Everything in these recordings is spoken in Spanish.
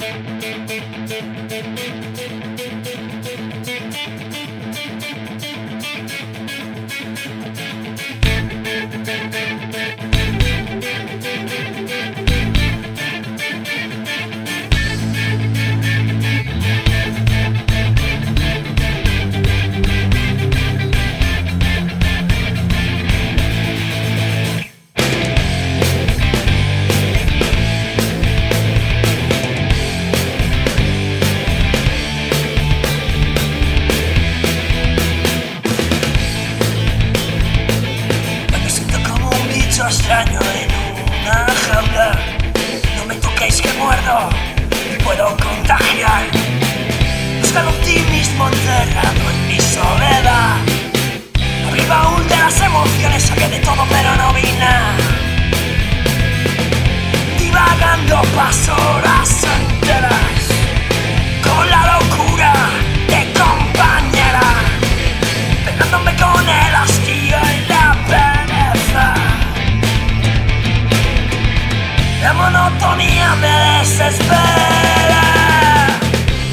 Thank you.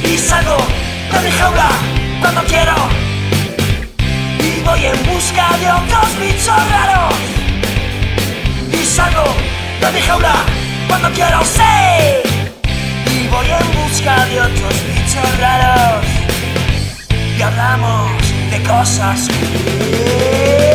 Y salgo de mi jaula cuando quiero. Y voy en busca de otros bichos raros. Y salgo de mi jaula cuando quiero sí. Y voy en busca de otros bichos raros. Y hablamos de cosas que...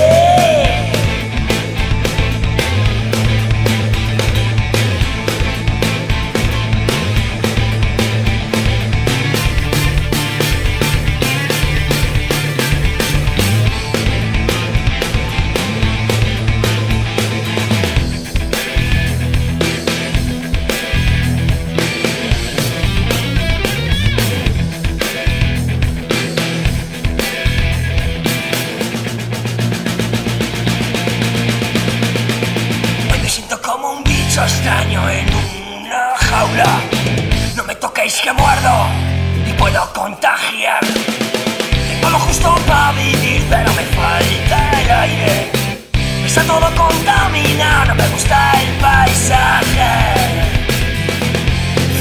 que muerdo y puedo contagiar. Tengo lo justo para vivir, pero me falta el aire. Está todo contaminado, no me gusta el paisaje.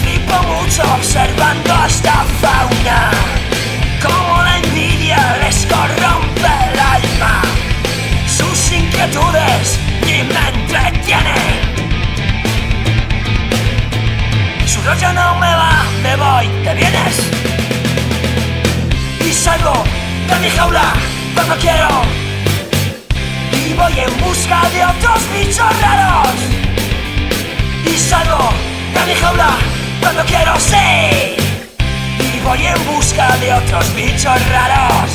Flipo mucho observando esta fauna. Como la envidia les corrompe el alma. Sus inquietudes ni me entretienen. Su rollo no me va, me voy, ¿te vienes? Y salgo de mi jaula cuando quiero. Y voy en busca de otros bichos raros. Y salgo de mi jaula cuando quiero, sí. Y voy en busca de otros bichos raros.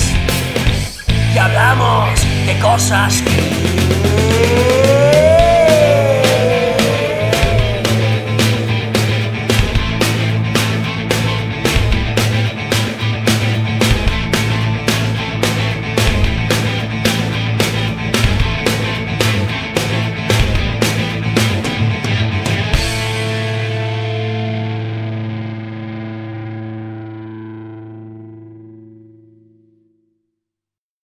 Y hablamos de cosas que...